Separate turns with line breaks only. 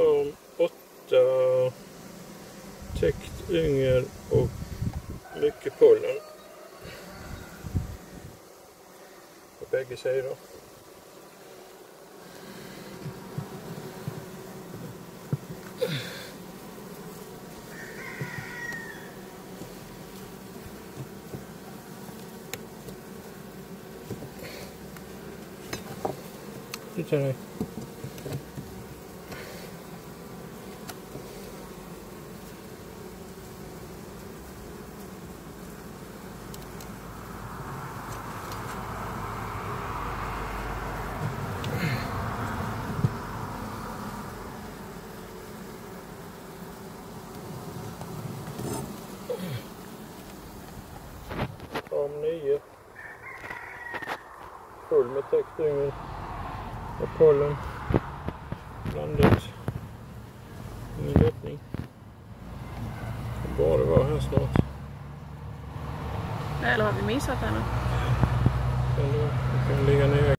ram, åtta täckt yngel och mycket pollen. På bägge sidor. Titta där. Ram 9. Full med täckt yngel och pollen blandat. Ingen lottning. Det borde vara här snart.
Eller har vi missat henne?
Kan,